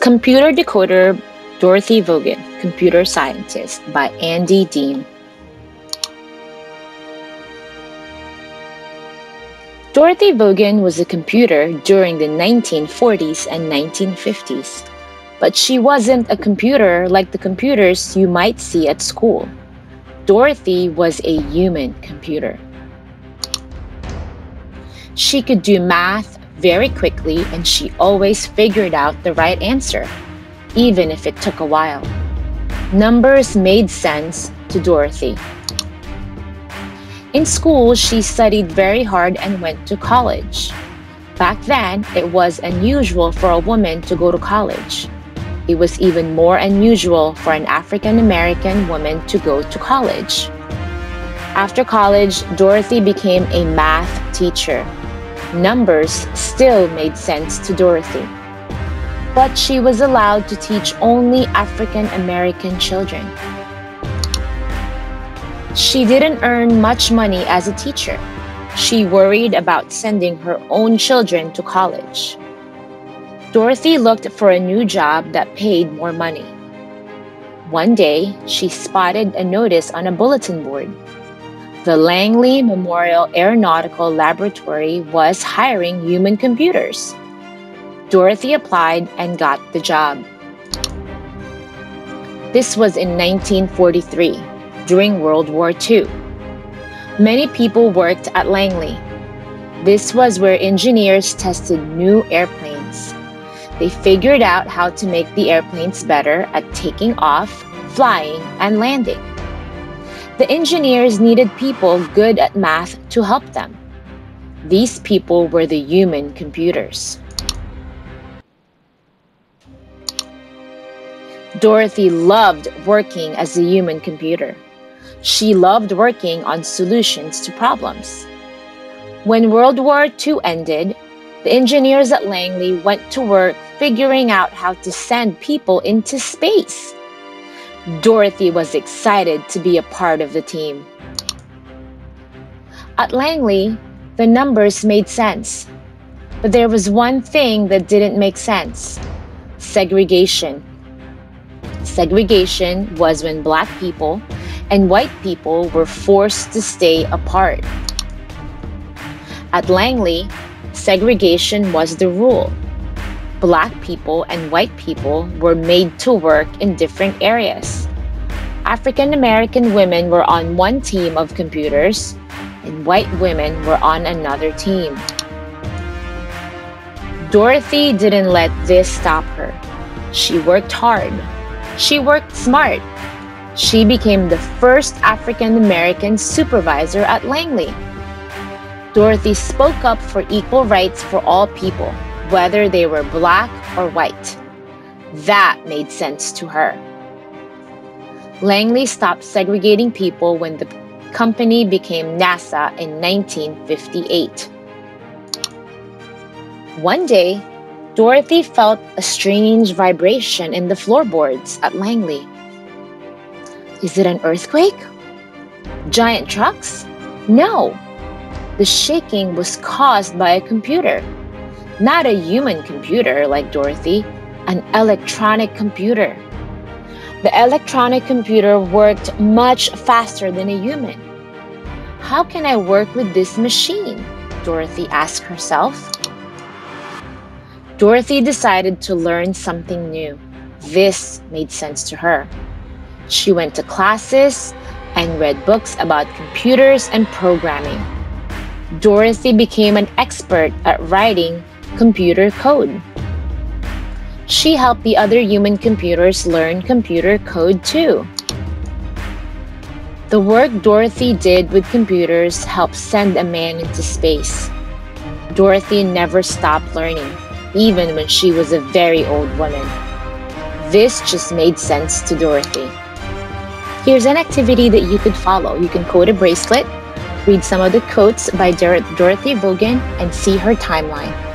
Computer Decoder Dorothy Vaughan, Computer Scientist by Andi Diehn. Dorothy Vaughan was a computer during the 1940s and 1950s, but she wasn't a computer like the computers you might see at school. Dorothy was a human computer. She could do math very quickly and she always figured out the right answer, even if it took a while. Numbers made sense to Dorothy. In school, she studied very hard and went to college. Back then, it was unusual for a woman to go to college. It was even more unusual for an African American woman to go to college. After college, Dorothy became a math teacher. Numbers still made sense to Dorothy. But she was allowed to teach only African American children. She didn't earn much money as a teacher. She worried about sending her own children to college. Dorothy looked for a new job that paid more money. One day, she spotted a notice on a bulletin board the Langley Memorial Aeronautical Laboratory was hiring human computers. Dorothy applied and got the job. This was in 1943, during World War II. Many people worked at Langley. This was where engineers tested new airplanes. They figured out how to make the airplanes better at taking off, flying, and landing. The engineers needed people good at math to help them. These people were the human computers. Dorothy loved working as a human computer. She loved working on solutions to problems. When World War II ended, the engineers at Langley went to work figuring out how to send people into space. Dorothy was excited to be a part of the team. At Langley, the numbers made sense. But there was one thing that didn't make sense segregation. Segregation was when black people and white people were forced to stay apart. At Langley, segregation was the rule black people and white people were made to work in different areas. African American women were on one team of computers, and white women were on another team. Dorothy didn't let this stop her. She worked hard. She worked smart. She became the first African American supervisor at Langley. Dorothy spoke up for equal rights for all people whether they were black or white. That made sense to her. Langley stopped segregating people when the company became NASA in 1958. One day, Dorothy felt a strange vibration in the floorboards at Langley. Is it an earthquake? Giant trucks? No. The shaking was caused by a computer. Not a human computer like Dorothy, an electronic computer. The electronic computer worked much faster than a human. How can I work with this machine? Dorothy asked herself. Dorothy decided to learn something new. This made sense to her. She went to classes and read books about computers and programming. Dorothy became an expert at writing computer code. She helped the other human computers learn computer code too. The work Dorothy did with computers helped send a man into space. Dorothy never stopped learning, even when she was a very old woman. This just made sense to Dorothy. Here's an activity that you could follow. You can code a bracelet, read some of the quotes by Dorothy Vaughan, and see her timeline.